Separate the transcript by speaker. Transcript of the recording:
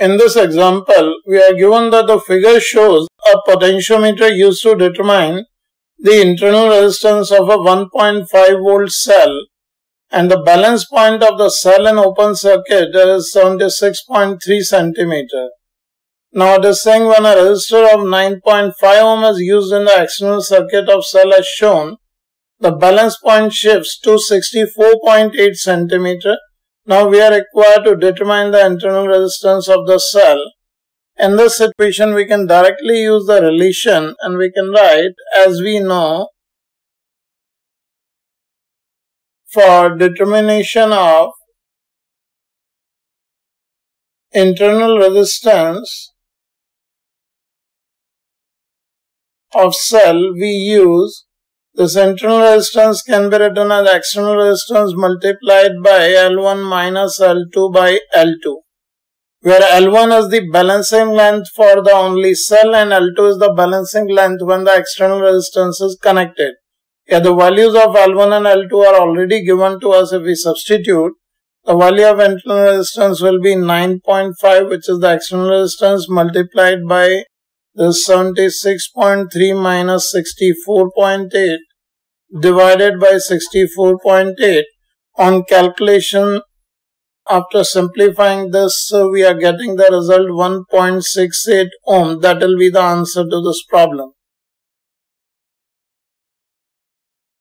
Speaker 1: In this example, we are given that the figure shows a potentiometer used to determine the internal resistance of a 1.5 volt cell and the balance point of the cell in open circuit is 76.3 centimeter. Now it is saying when a resistor of 9.5 ohm is used in the external circuit of cell as shown, the balance point shifts to 64.8 centimeter now we are required to determine the internal resistance of the cell. In this situation, we can directly use the relation and we can write as we know for determination of internal resistance of cell we use this internal resistance can be written as external resistance multiplied by L1 minus L2 by L2 where L1 is the balancing length for the only cell and L2 is the balancing length when the external resistance is connected. Yeah, the values of L1 and L2 are already given to us if we substitute. The value of internal resistance will be 9.5 which is the external resistance multiplied by the 76.3 minus 64.8 divided by 64.8 on calculation after simplifying this uh, we are getting the result 1.68 ohm. That will be the answer to this problem